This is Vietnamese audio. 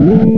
Woo!